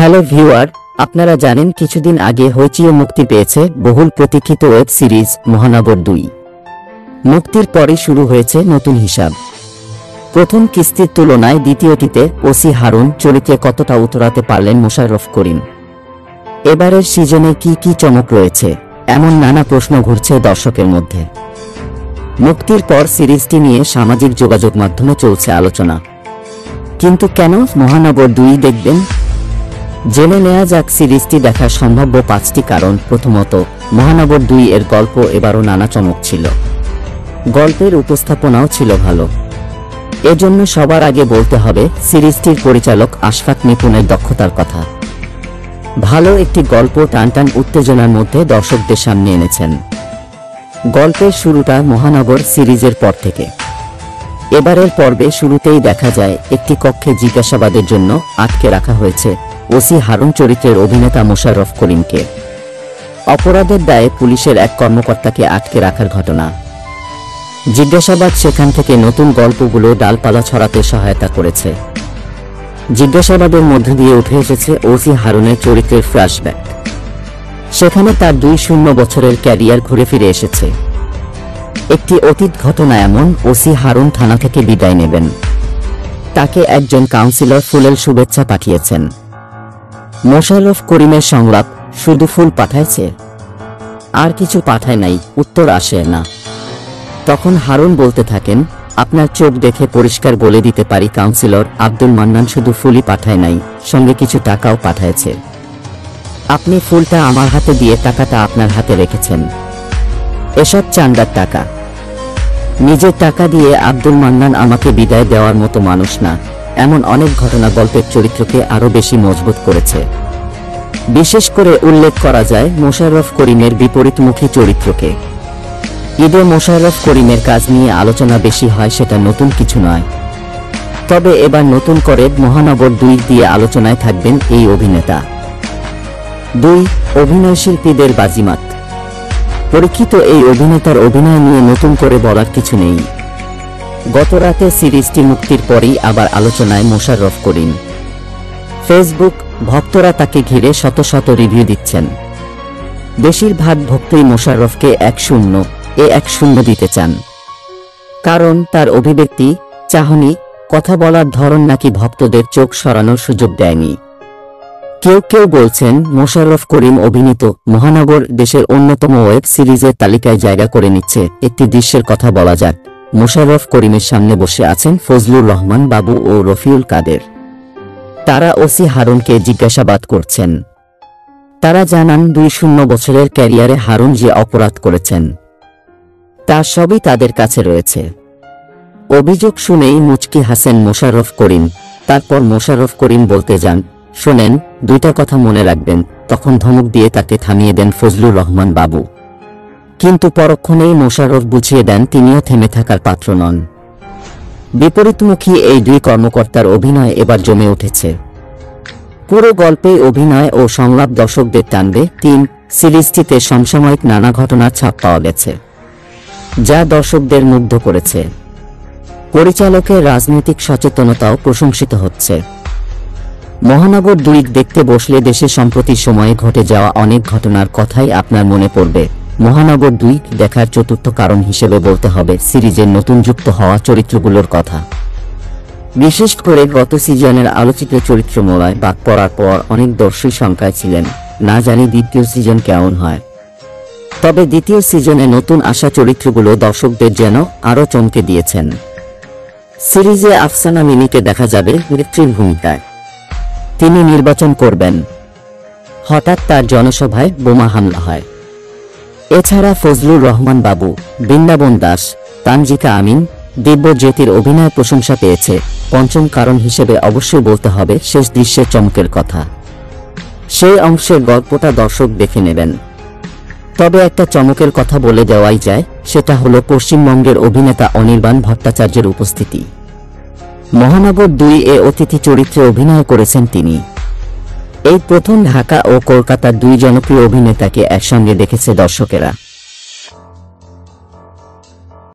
Hello viewer আপনারা জানেন কিছুদিন আগে হইচিয়ে মুক্তি পেয়েছে বহুল প্রতীক্ষিত ওয়েব সিরিজ মহানগর দুই। মুক্তির পরে শুরু হয়েছে নতুন হিসাব। প্রথম কিস্তির তুলনায় দ্বিতীয়টিতে ওসি হারুন চরিত্রে কতটা উতরাতে পারলেন মোশাররফ করিম। এবারের সিজনে কি কি চমক রয়েছে, এমন নানা প্রশ্ন ঘুরছে দর্শকের মধ্যে। মুক্তির পর সিরিজটি নিয়ে সামাজিক যোগাযোগ মাধ্যমে চলছে আলোচনা। কিন্তু কেন মহানগর দুই দেখবেন জেনে নেওয়া যাক সিরিজটি দেখার সম্ভাব্য পাঁচটি কারণ। প্রথমত, মহানগর দুই এর গল্প এবারও নানা চমক ছিল। গল্পের উপস্থাপনাও ছিল ভালো। এজন্য সবার আগে বলতে হবে, সিরিজটির পরিচালক আশফাক নিপুণের দক্ষতার কথা। ভালো একটি গল্প টানটান উত্তেজনার মধ্যে দর্শকদের সামনে এনেছেন। গল্পের শুরুটা মহানগর সিরিজের পর থেকে। এবারের পর্বে শুরুতেই দেখা যায়, একটি কক্ষে জিজ্ঞাসাবাদের জন্য আটকে রাখা হয়েছে ওসি হারুন চরিত্রের অভিনেতা মোশাররফ করিমকে। অপরাধের দায়ে পুলিশের এক কর্মকর্তাকে আটকে রাখার ঘটনা। জিজ্ঞাসাবাদ সেখান থেকে নতুন গল্পগুলো ডালপালা ছড়াতে সহায়তা করেছে। জিজ্ঞাসাবাদের মধ্য দিয়ে উঠে এসেছে ওসি হারুনের চরিত্রের ফ্ল্যাশব্যাক। সেখানে তার দুই শূন্য বছরের ক্যারিয়ার ঘুরে ফিরে এসেছে। একটি অতীত ঘটনা এমন, ওসি হারুন থানা থেকে বিদায় নেবেন। তাকে একজন কাউন্সিলর ফুলের শুভেচ্ছা পাঠিয়েছেন। মোশাররফ করিমের সংলাপ শুধু ফুল পাঠাইছে? আর কিছু পাঠায় নাই, উত্তর আসে না। তখন হারুন বলতে থাকেন, আপনার চোখ দেখে পরিষ্কার বলে দিতে পারি কাউন্সিলর, আব্দুল মান্নান শুধু ফুলই পাঠায় নাই, সঙ্গে কিছু টাকাও পাঠাইছে। আপনি ফুলটা আমার হাতে দিয়ে টাকাটা আপনার হাতে রেখেছেন। এসব চান্দার টাকা। নিজের টাকা দিয়ে আব্দুল মান্নান আমাকে বিদায় দেওয়ার মতো মানুষ না। এমন অনেক ঘটনা গল্পের চরিত্রকে আরও বেশি মজবুত করেছে। বিশেষ করে উল্লেখ করা যায় মোশাররফ করিমের বিপরীতমুখী চরিত্রকে। ঈদে মোশাররফ করিমের কাজ নিয়ে আলোচনা বেশি হয় সেটা নতুন কিছু নয়। তবে এবার নতুন করে মহানগর দুই দিয়ে আলোচনায় থাকবেন এই অভিনেতা। দুই, অভিনয়শিল্পীদের বাজিমাত। পরীক্ষিত এই অভিনেতার অভিনয় নিয়ে নতুন করে বলার কিছু নেই। গত রাতে সিরিজটি মুক্তির পরেই আবার আলোচনায় মোশাররফ করিম। ফেসবুক ভক্তরা তাকে ঘিরে শত শত রিভিউ দিচ্ছেন। বেশিরভাগ ভক্তই মোশাররফকে এক শূন্য, এ এক শূন্য দিতে চান। কারণ তার অভিব্যক্তি, চাহনি, কথা বলার ধরন নাকি ভক্তদের চোখ সরানোর সুযোগ দেয়নি। কেউ কেউ বলছেন, মোশাররফ করিম অভিনীত মহানগর দেশের অন্যতম ওয়েব সিরিজের তালিকায় জায়গা করে নিচ্ছে একটি দৃশ্যের কথা বলা যাক। মোশাররফ করিমের সামনে বসে আছেন ফজলুর রহমান বাবু ও রফিউল কাদের। তারা ওসি হারুনকে জিজ্ঞাসাবাদ করছেন। তারা জানান, দুই শূন্য বছরের ক্যারিয়ারে হারুন যে অপরাধ করেছেন, তা সবই তাদের কাছে রয়েছে। অভিযোগ শুনেই মুচকি হাসেন মোশাররফ করিম। তারপর মোশাররফ করিম বলতে যান শোনেন, দুইটা কথা মনে রাখবেন, তখন ধমক দিয়ে তাকে থামিয়ে দেন ফজলুর রহমান বাবু। কিন্তু পরক্ষণেই মোশাররফ বুঝিয়ে দেন তিনিও থেমে থাকার পাত্র নন। বিপরীতমুখী এই দুই কর্মকর্তার অভিনয় এবার জমে উঠেছে। পুরো গল্পে অভিনয় ও সংলাপ দর্শকদের টানবে তিন সিরিজটিতে সমসাময়িক নানা ঘটনার ছাপ পাওয়া গেছে, যা দর্শকদের মুগ্ধ করেছে। পরিচালকের রাজনৈতিক সচেতনতাও প্রশংসিত হচ্ছে। মহানগর দুই দেখতে বসলে দেশে সম্প্রতি সময়ে ঘটে যাওয়া অনেক ঘটনার কথাই আপনার মনে পড়বে। মহানগর দুই দেখার চতুর্থ কারণ হিসেবে বলতে হবে সিরিজের নতুন যুক্ত হওয়া চরিত্রগুলোর কথা। বিশেষ করে গত সিজনের আলোচিত চরিত্র মোলায় বাদ পড়ার পর অনেক দর্শী সংখ্যায় ছিলেন। না জানি দ্বিতীয় সিজন কেমন হয়। তবে দ্বিতীয় সিজনে নতুন আসা চরিত্রগুলো দর্শকদের যেন আরও চমকে দিয়েছেন। সিরিজে আফসানা মিনিকে দেখা যাবে নেত্রীর ভূমিকায়। তিনি নির্বাচন করবেন। হঠাৎ তার জনসভায় বোমা হামলা হয়। এছাড়া ফজলুর রহমান বাবু, বৃন্দাবন দাস, তানজিকা আমিন দিব্যজ্যোতির অভিনয় প্রশংসা পেয়েছে। পঞ্চম কারণ হিসেবে অবশ্যই বলতে হবে শেষ দৃশ্যের চমকের কথা। সেই অংশের গল্পটা দর্শক দেখে নেবেন। তবে একটা চমকের কথা বলে দেওয়াই যায়, সেটা হলো পশ্চিমবঙ্গের অভিনেতা অনির্বাণ ভট্টাচার্যের উপস্থিতি। মহানগর দুই এ অতিথি চরিত্রে অভিনয় করেছেন তিনি। এই প্রথম ঢাকা ও কলকাতার দুই জনপ্রিয় অভিনেতাকে একসঙ্গে দেখেছে দর্শকেরা।